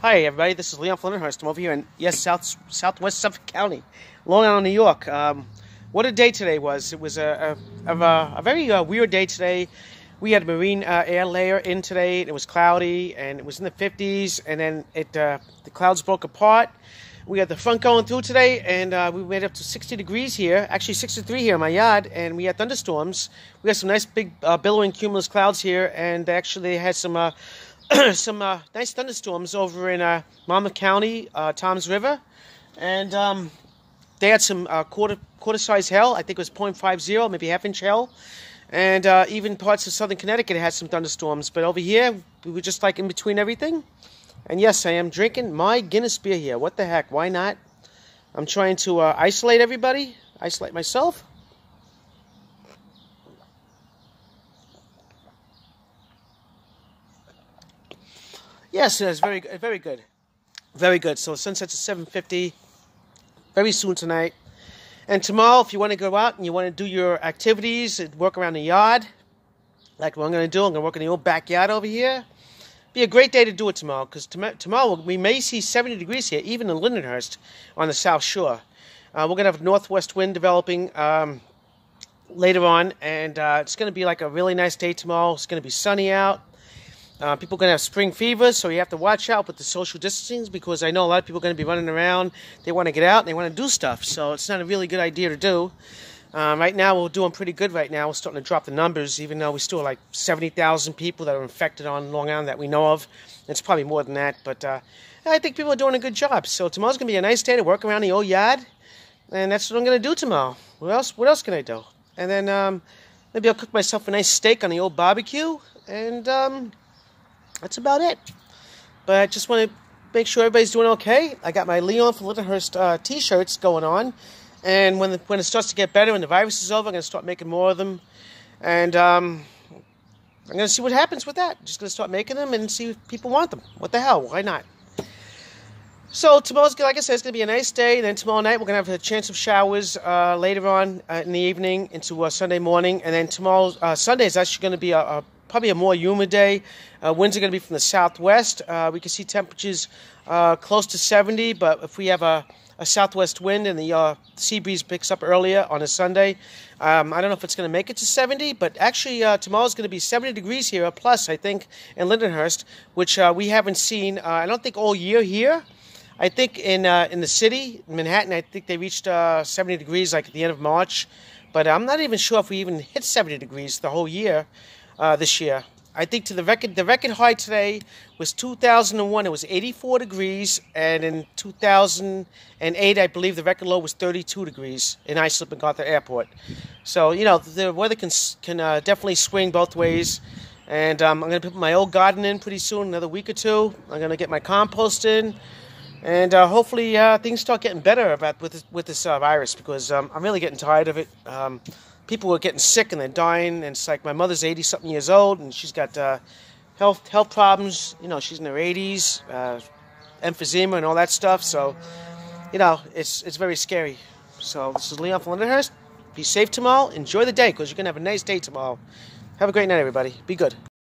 Hi, everybody. This is Leon Flinderhurst. I'm over here in yes, South Southwest Suffolk County, Long Island, New York. Um, what a day today was! It was a a, a, a very uh, weird day today. We had a marine uh, air layer in today. It was cloudy and it was in the 50s, and then it uh, the clouds broke apart. We had the front going through today, and uh, we made up to 60 degrees here. Actually, 63 here in my yard, and we had thunderstorms. We had some nice big uh, billowing cumulus clouds here, and actually had some uh, some uh, nice thunderstorms over in uh, County, uh, Toms River, and um, they had some uh, quarter quarter size hail. I think it was 0.50, maybe half inch hail, and uh, even parts of southern Connecticut had some thunderstorms. But over here, we were just like in between everything. And yes, I am drinking my Guinness beer here. What the heck? Why not? I'm trying to uh, isolate everybody, isolate myself. Yes, it's very, very good, very good. So sunset's at seven fifty, very soon tonight, and tomorrow, if you want to go out and you want to do your activities, and work around the yard, like what I'm going to do, I'm going to work in the old backyard over here. Be a great day to do it tomorrow because tomorrow we may see 70 degrees here, even in Lindenhurst on the South Shore. Uh, we're going to have northwest wind developing um, later on, and uh, it's going to be like a really nice day tomorrow. It's going to be sunny out. Uh, people are going to have spring fever, so you have to watch out with the social distancing because I know a lot of people are going to be running around. They want to get out and they want to do stuff, so it's not a really good idea to do. Um, right now, we're doing pretty good right now. We're starting to drop the numbers, even though we still have like 70,000 people that are infected on Long Island that we know of. It's probably more than that, but uh, I think people are doing a good job. So tomorrow's going to be a nice day to work around the old yard, and that's what I'm going to do tomorrow. What else? What else can I do? And then um, maybe I'll cook myself a nice steak on the old barbecue, and um, that's about it. But I just want to make sure everybody's doing okay. I got my Leon from uh, t-shirts going on. And when, the, when it starts to get better and the virus is over, I'm going to start making more of them. And um, I'm going to see what happens with that. Just going to start making them and see if people want them. What the hell? Why not? So tomorrow's, like I said, it's going to be a nice day. And then tomorrow night, we're going to have a chance of showers uh, later on uh, in the evening into uh, Sunday morning. And then tomorrow, uh, Sunday is actually going to be a, a probably a more humid day. Uh, winds are going to be from the southwest. Uh, we can see temperatures uh, close to 70, but if we have a, a southwest wind and the uh, sea breeze picks up earlier on a Sunday, um, I don't know if it's going to make it to 70, but actually uh, tomorrow's going to be 70 degrees here, plus, I think, in Lindenhurst, which uh, we haven't seen, I don't think, all year here. I think in in the city, Manhattan, I think they reached 70 degrees like at the end of March, but I'm not even sure if we even hit 70 degrees the whole year uh, this year. I think to the record, the record high today was 2001. It was 84 degrees, and in 2008, I believe the record low was 32 degrees in Islip MacArthur Airport. So you know the weather can can uh, definitely swing both ways. And um, I'm going to put my old garden in pretty soon, another week or two. I'm going to get my compost in, and uh, hopefully uh, things start getting better about with this, with this uh, virus because um, I'm really getting tired of it. Um, people are getting sick and they're dying. And it's like my mother's 80 something years old and she's got uh, health health problems. You know, she's in her 80s, uh, emphysema and all that stuff. So, you know, it's it's very scary. So this is Leon from Lindenhurst. Be safe tomorrow. Enjoy the day because you're gonna have a nice day tomorrow. Have a great night, everybody. Be good.